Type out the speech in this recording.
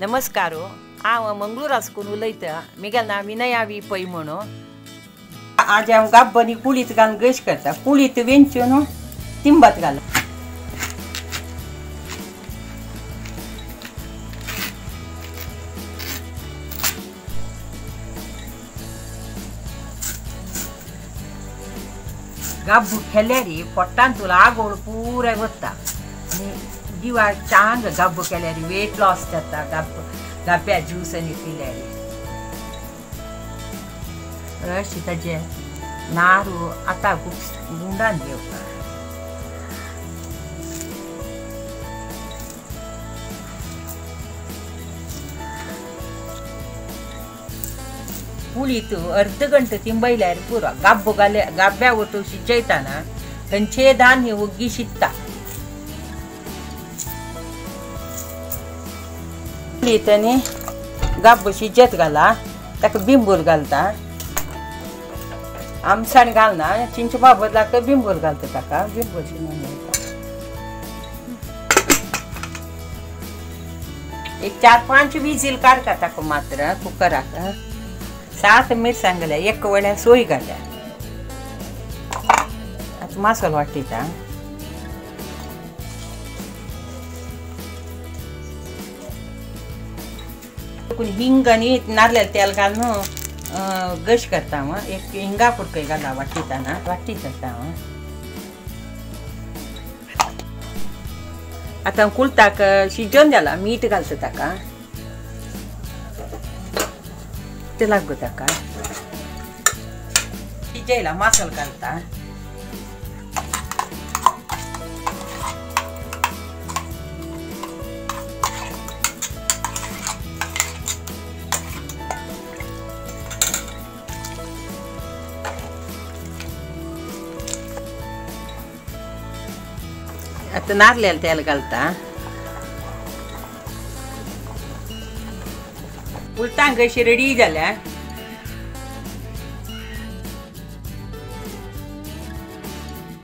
नमस्कार हांव मंगळूरासकून उलयतां मी नांव विनया वी पै म्हणो आज हांव गाब्बनी कुळीत घालून गश करता कुळीत वेंचून तिंबात घाल गब्बू केल्यार पोट्टान तुला आगोळ पुराय वता जिवाक चांग गब्बू केल्यार वेट लॉस जाता गब्ब गब्ब्या ज्यूस आनी पिल्यार अशें ताजे नारू आतां खूब गुंडान घेवता पुळीत अर्द गंट तिंबयल्यार पुरो घाल्या गाब्ब्या वटू शिजयताना खंयचे पुळीतनी गाब्बो शिजत घाला ताका बिंबूर घालता आमसाण घालना चिंच बाबत बिंबूर घालता ताका बिंबूर शिजून एक चार पाँच विजील काडटा ताका मात्र कुकराक सात मिरसांग घाल्या एक वड्या सोय घाल्या आतां मसालो वाटयता कोणी हिंग आनी नारळाचें तेल घालून गश करता हांव एक हिंगा पुडकय घाला वाटयताना वाटीत जाता हांव आतां कुळताक शिजोवन जाला मीठ घालता ताका. ते लागू ताका. शिजयला मसालो घालता. आता नारळाला तेल घालता उलटांक अशी रेडी जाल्या